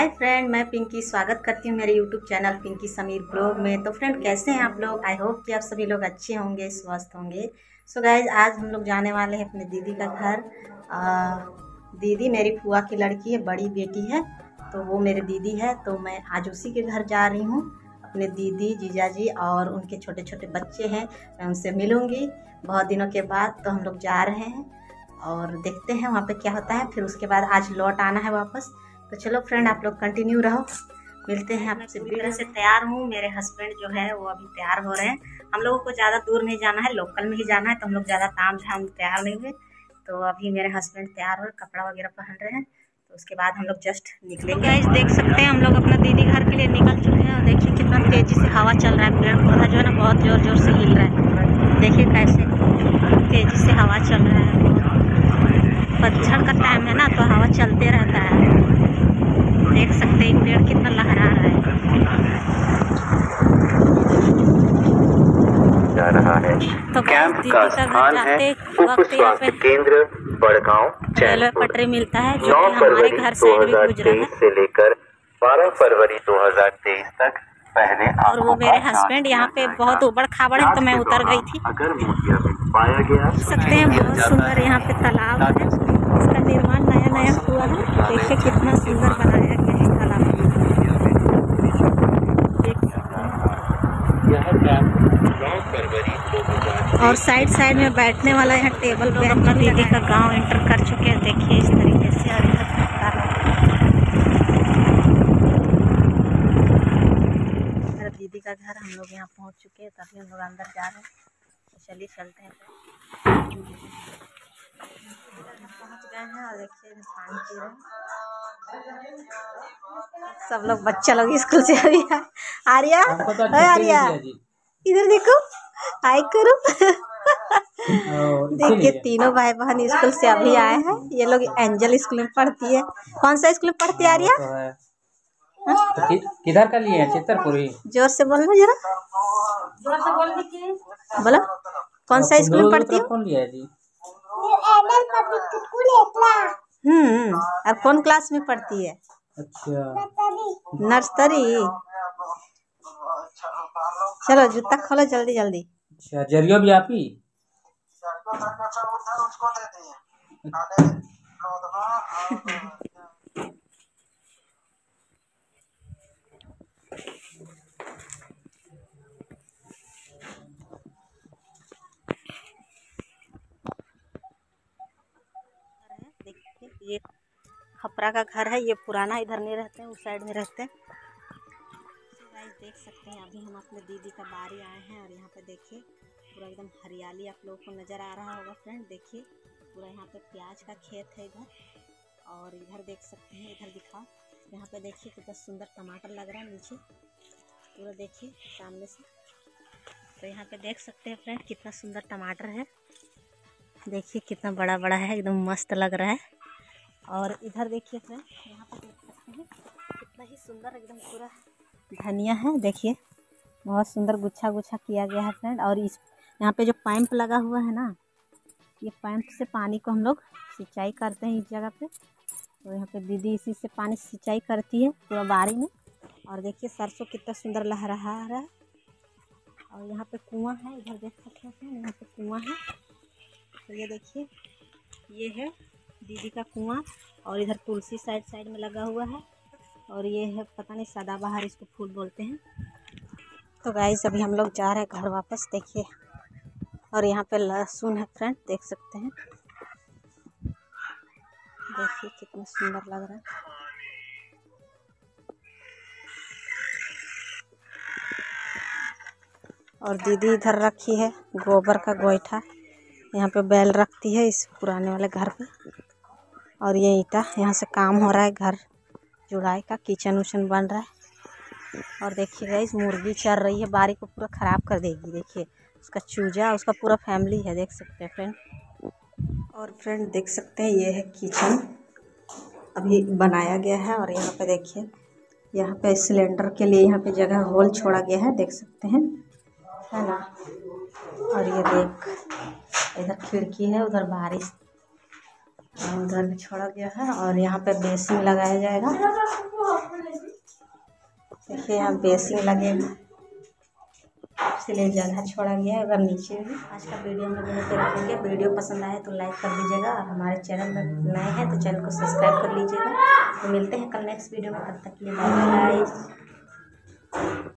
Hi friend मैं पिंकी स्वागत करती हूँ मेरे YouTube channel Pinky Sameer blog में। तो फ्रेंड कैसे हैं आप लोग? आई होप कि आप सभी लोग अच्छे होंगे, स्वस्थ होंगे। सो so गाइज़ आज हम लोग जाने वाले हैं अपने दीदी का घर। दीदी मेरी फुआ की लड़की है, बड़ी बेटी है तो वो मेरी दीदी है तो मैं आज उसी के घर जा रही हूँ। अपने दीदी, जीजा जी और उनके छोटे छोटे बच्चे हैं, मैं उनसे मिलूँगी बहुत दिनों के बाद तो हम लोग जा रहे हैं और देखते हैं वहाँ पे क्या होता है। फिर उसके बाद आज लौट आना है वापस। तो चलो फ्रेंड आप लोग कंटिन्यू रहो। मिलते हैं आपसे पूरी तरह से तैयार हूँ। मेरे हस्बैंड जो है वो अभी तैयार हो रहे हैं। हम लोगों को ज़्यादा दूर नहीं जाना है लोकल में ही जाना है तो हम लोग ज़्यादा ताम झाम तैयार नहीं हुए। तो अभी मेरे हस्बैंड तैयार हो कपड़ा वगैरह पहन रहे हैं। तो उसके बाद हम लोग जस्ट निकलेंगे। गाइस देख सकते हैं हम लोग अपना दीदी घर के लिए निकल चुके हैं और देखिए कितना तेज़ी से हवा चल रहा है। पेड़ पौधा जो है ना बहुत ज़ोर ज़ोर से हिल रहा है। देखिए कैसे तेज़ी से हवा चल रहा है। पतझड़ का टाइम है ना तो हवा चलते रहता है देख सकते हैं पेड़ कितना लहरा रहा है जा रहा है तो कैंप दीदी का स्थान है। उप स्वास्थ्य केंद्र बड़गांव रेलवे पटरी मिलता है जो नौ हमारे फरवरी घर से भी गुजरा है। 2023 से लेकर 12 फरवरी 2023 तक पहले और वो मेरे हस्बैंड यहाँ पे बहुत उबड़ खाबड़ है तो मैं उतर गई थी। अगर पाया गया सकते हैं बहुत सुंदर यहाँ पे तालाब है। इसका निर्माण नया नया हुआ है। देखिए कितना सुंदर बनाया गया है तालाब देख सकते हैं यह कैंप 9 फरवरी 2023 और साइड साइड में बैठने वाला यहाँ टेबल पे अपना दीदी का गाँव एंटर कर चुके हैं देखिए इस तरीके से इधर तालाब। मेरा दीदी का घर हम लोग यहाँ पहुँच चुके हैं तभी हम लोग अंदर जा रहे हैं। तो चलिए चलते हैं। पहुँच गए हैं और देखिए पानी पी रहे हैं। सब लोग बच्चा लोग स्कूल से अभी आए आर्या अरे आर्या इधर देखो। हाय करो। देखिए तीनों भाई बहन स्कूल से अभी आए हैं। ये लोग एंजल स्कूल में पढ़ती है। कौन सा स्कूल में पढ़ती है आर्या? तो कि- किधर का लिए हैं? चित्रपुरी ज़ोर से बोलना जरा। ज़ोर से बोल। बोलो कौन सा स्कूल में पढ़ती हो? कौन लिया है जी? हम्म। और कौन क्लास में पढ़ती है? अच्छा। नर्सरी। चलो जूता खोलो जल्दी जल्दी अच्छा जरियो भी आप ही? ये खपरा का घर है ये पुराना इधर नहीं रहते हैं उस साइड में रहते हैं। Guys, देख सकते हैं अभी हम अपने दीदी का बारी आए हैं और यहाँ पे देखिए पूरा एकदम हरियाली आप लोगों को नज़र आ रहा होगा फ्रेंड देखिए पूरा यहाँ पे प्याज का खेत है इधर और इधर देख सकते हैं इधर दिखाओ यहाँ पे देखिए कितना सुंदर टमाटर लग रहा है नीचे पूरा देखिए सामने से तो यहाँ पे देख सकते हैं फ्रेंड कितना सुंदर टमाटर है देखिए कितना बड़ा बड़ा है एकदम मस्त लग रहा है और इधर देखिए फ्रेंड यहाँ पे देख सकते हैं कितना ही सुंदर एकदम पूरा धनिया है, देखिए। बहुत सुंदर गुच्छा गुच्छा किया गया है, फ्रेंड। और इस, यहाँ पे जो पाइप लगा हुआ है ना, ये पाइप से पानी को हम लोग सिंचाई करते हैं इस जगह पे। तो यहाँ पे दीदी इसी से पानी सिंचाई करती है पूरा बाड़ी में। और देखिए, सरसों कितना सुंदर लहरा रहा है। और यहाँ पे कुआँ है, इधर देख सकते हैं यहाँ पे कुआँ है। तो ये देखिए, ये है दीदी का कुआँ। और इधर तुलसी साइड साइड में लगा हुआ है। और ये है, पता नहीं, सदाबहार इसको फूल बोलते हैं। तो गाइस अभी हम लोग जा रहे हैं घर वापस, देखिए। और यहाँ पे लहसुन है फ्रेंड देख सकते हैं। देखिए कितना सुंदर लग रहा है। और दीदी इधर रखी है गोबर का गोईठा यहाँ पे बैल रखती है इस पुराने वाले घर पे। और ये ईटा, यहाँ से काम हो रहा है घर। जुड़ाई का किचन उचन बन रहा है। और देखिए गाइस मुर्गी चर रही है, बारी को पूरा ख़राब कर देगी, देखिए। उसका चूजा, उसका पूरा फैमिली है, देख सकते हैं फ्रेंड और फ्रेंड देख सकते हैं, ये है किचन। अभी बनाया गया है और यहाँ पे देखिए, यहाँ पे सिलेंडर के लिए यहाँ पे जगह होल छोड़ा गया है, देख सकते हैं। है ना? और ये देख, इधर खिड़की है, उधर बारिश उधर भी छोड़ा गया है और यहाँ पे बेसिन लगाया जाएगा। देखिए यहाँ बेसिन लगेगा इसलिए जगह छोड़ा गया है, अगर नीचे भी। आज का वीडियो हम लोग यहीं पे रखेंगे। वीडियो पसंद आए तो लाइक कर दीजिएगा और हमारे चैनल में नए हैं तो चैनल को सब्सक्राइब कर लीजिएगा। तो मिलते हैं कल नेक्स्ट वीडियो में। तब तक के लिए बाय बाय